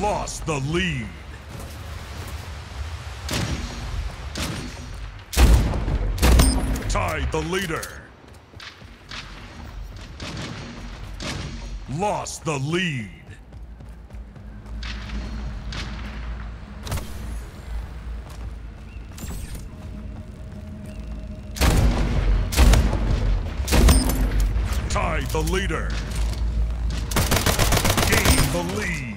lost the lead. Tied the leader. Lost the lead. Tied the leader. Gain the lead.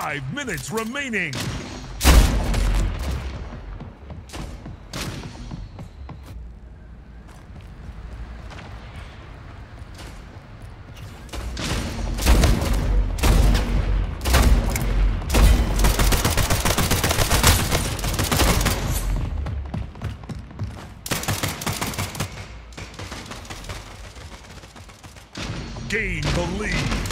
Five minutes remaining. Gain the lead.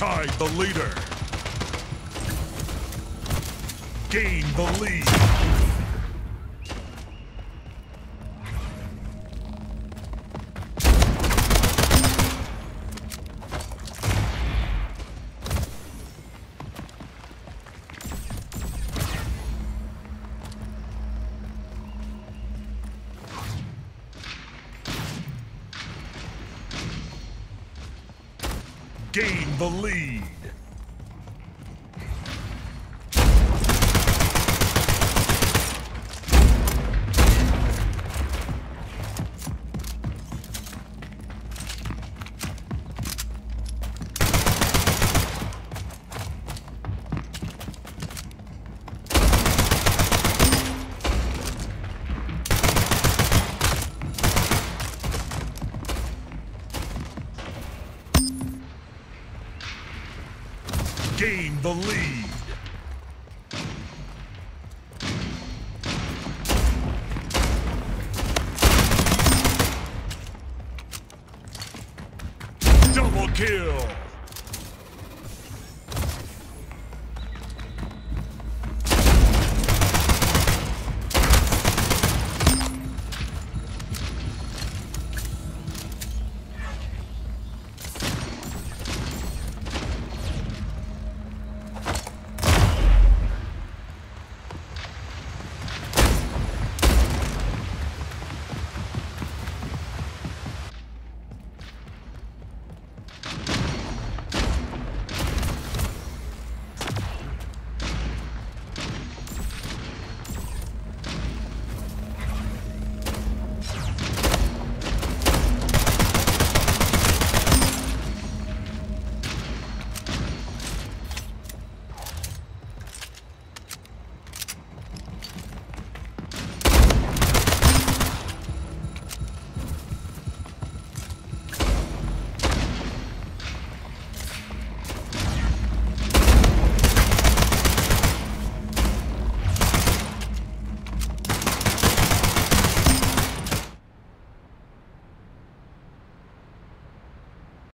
Tied the leader. Gain the lead. Gain the lead. Gain the lead. Double kill.